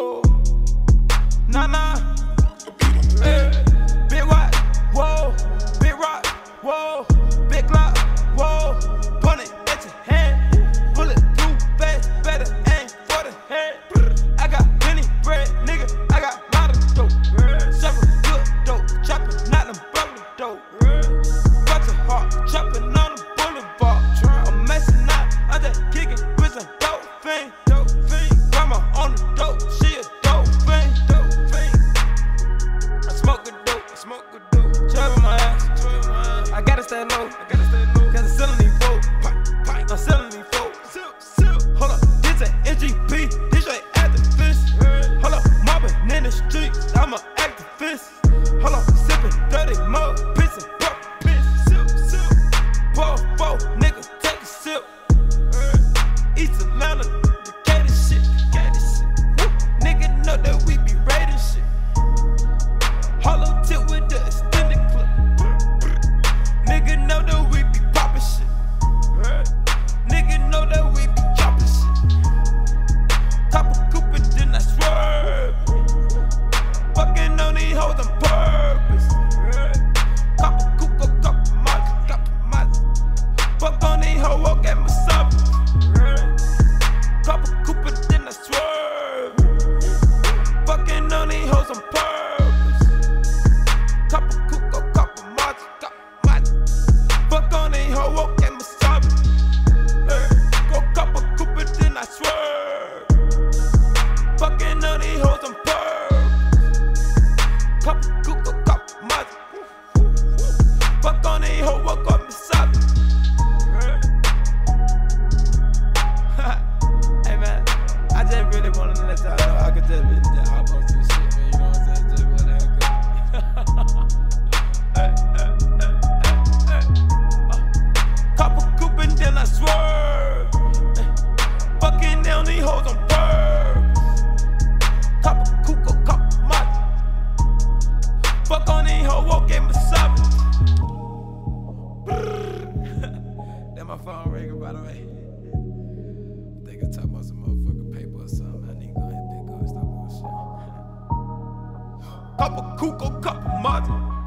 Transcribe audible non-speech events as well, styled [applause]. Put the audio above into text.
Oh, nah, nah. streets, I'm a with them. coupe au corps motte. Pas hey man, I just really wanted to let y'all know I could just really on some shit, man. walk in Masami. [laughs] that my phone ringing, by the way. I think I talking about some motherfucking paper or something. I need to go ahead and pick up and stop bullshit. [laughs] couple Kuko, couple mother.